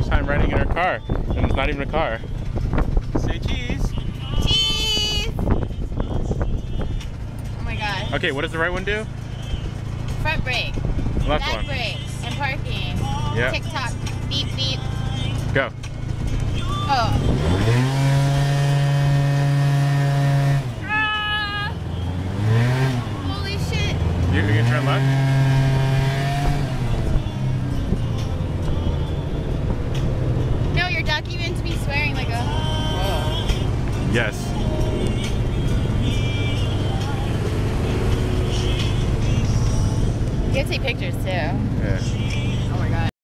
first time riding in her car, and it's not even a car. Say cheese. Cheese! Oh my god. Okay, what does the right one do? Front brake, Left back one. brake, and parking. Yeah. Tick tock, beep beep. Go. Oh. Ah! Holy shit. You, you can turn left. Yes. You can take pictures too. Yeah.